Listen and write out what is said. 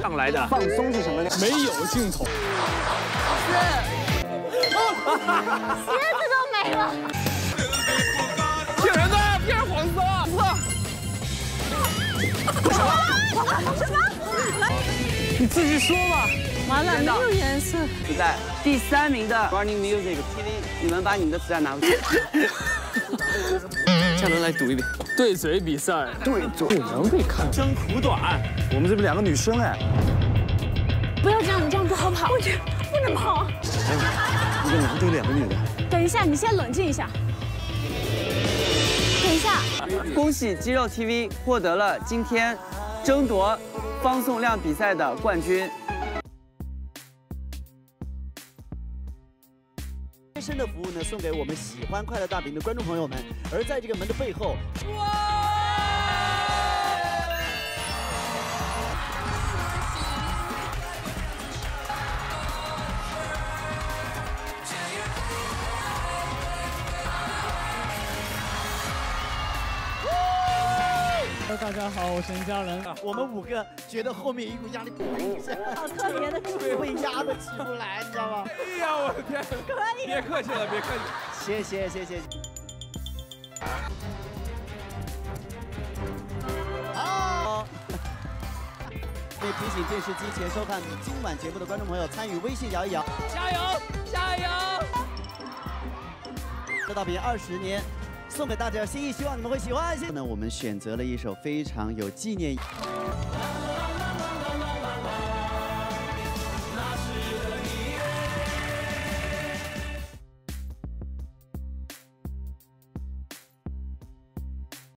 上来的，放松是什么呢？没有镜头。鞋子都没了。骗人的，骗人黄色。什么？什么？你自己说吧。完了，没有颜色。比赛第三名的 Running Music TV，你们把你们的磁带拿过去。下轮来赌一遍，对嘴比赛，对嘴不能被看真苦短。我们这边两个女生哎，不要这样，你这样不好跑，不能跑。一个男的，两个女的。等一下，你先冷静一下。等一下，恭喜肌肉 TV 获得了今天争夺方颂亮比赛的冠军。贴身的服务呢，送给我们喜欢快乐大本营的观众朋友们。而在这个门的背后，哇大家好，我是任嘉伦。我们五个觉得后面一股压力，好特别的。会压得起不来，你知道吗？哎呀，我的天！可以。别客气了，别客气。谢谢谢谢。好。为提醒电视机前收看今晚节目的观众朋友，参与微信摇一摇，加油，加油！这道饼二十年。送给大家心意，希望你们会喜欢。现在，我们选择了一首非常有纪念。